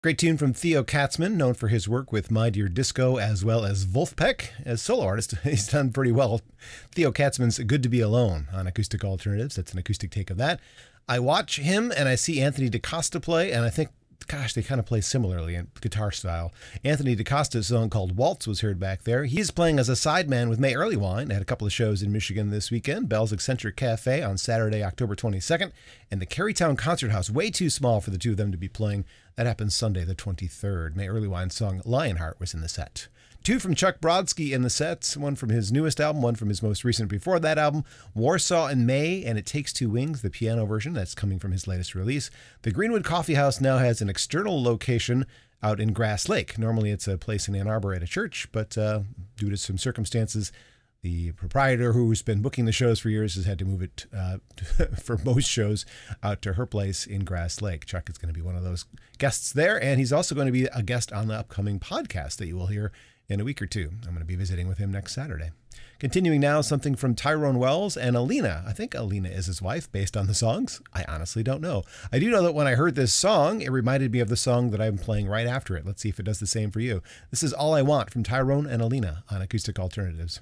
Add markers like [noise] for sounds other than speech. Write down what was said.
Great tune from Theo Katzman, known for his work with My Dear Disco as well as Vulfpeck. As solo artist, [laughs] he's done pretty well. Theo Katzman's Good to Be Alone on Acoustic Alternatives. That's an acoustic take of that. I watch him and I see Anthony DaCosta play, and I think gosh, they kind of play similarly in guitar style. Anthony DaCosta's song called Waltz was heard back there. He's playing as a sideman with May Erlewine. Had a couple of shows in Michigan this weekend. Bell's Eccentric Cafe on Saturday, October 22nd, and the Kerrytown Concert House, way too small for the two of them to be playing. That happens Sunday, the 23rd. May Erlewine's song Lionheart was in the set. Two from Chuck Brodsky in the sets, one from his newest album, one from his most recent before that album, Warsaw in May, and It Takes Two Wings, the piano version that's coming from his latest release. The Greenwood Coffee House now has an external location out in Grass Lake. Normally it's a place in Ann Arbor at a church, but uh, due to some circumstances, the proprietor who's been booking the shows for years has had to move it uh, [laughs] for most shows out to her place in Grass Lake. Chuck is going to be one of those guests there, and he's also going to be a guest on the upcoming podcast that you will hear in a week or two. I'm going to be visiting with him next Saturday. Continuing now, something from Tyrone Wells and Alina. I think Alina is his wife based on the songs. I honestly don't know. I do know that when I heard this song, it reminded me of the song that I'm playing right after it. Let's see if it does the same for you. This is All I Want from Tyrone and Alina on Acoustic Alternatives.